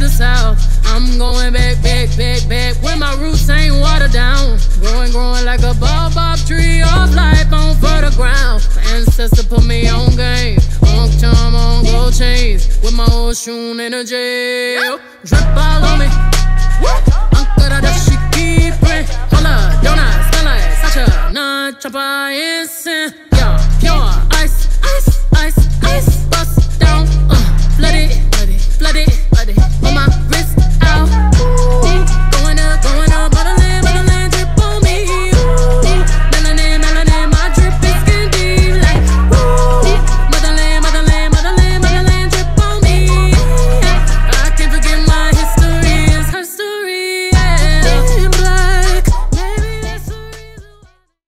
the south. I'm going back, back. back, back. Where my roots ain't watered down. Growing, growing like a baobab tree of life on fertile ground. My ancestor put me on game. Long charm, on gold chains. With my old shoe energy. Drip all on me. Uncle, that she keep it. Holla, donuts, smell like such a non-chopper instant.